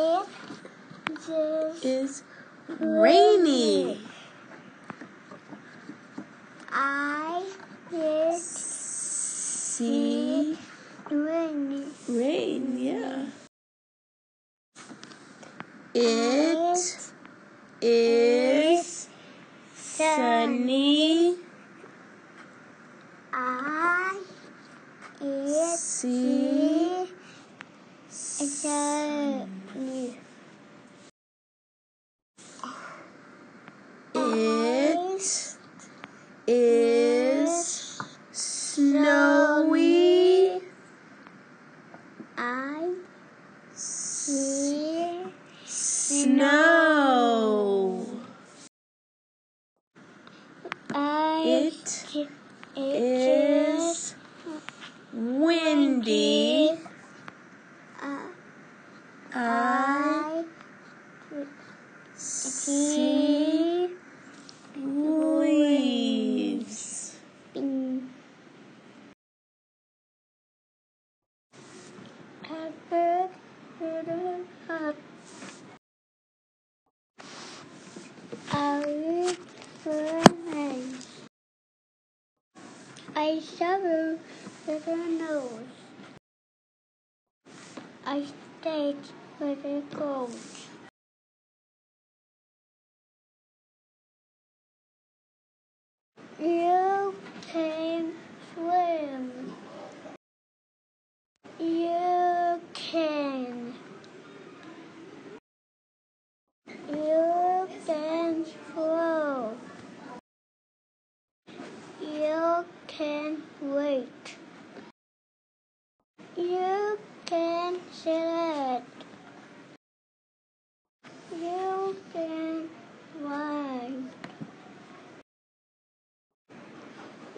It is rainy. I See rainy. rain, yeah. It is sunny. I it See sunny. it is snowy. I see Snow. I It I shovel with a nose. I stayed with a gold. You can swim. You can. You can flow. You can wait. You can sit. You can ride.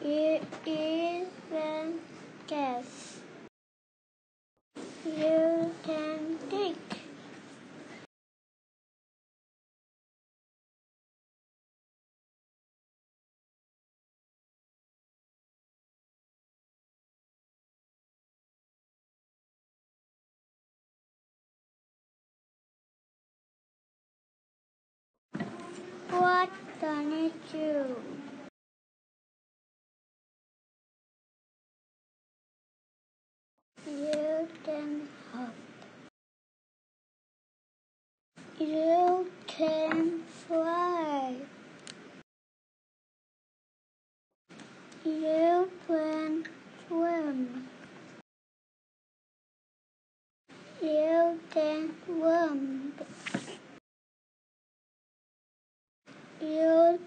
You even guess. You What can it do? You can hop. You can fly. You can swim. You can run. You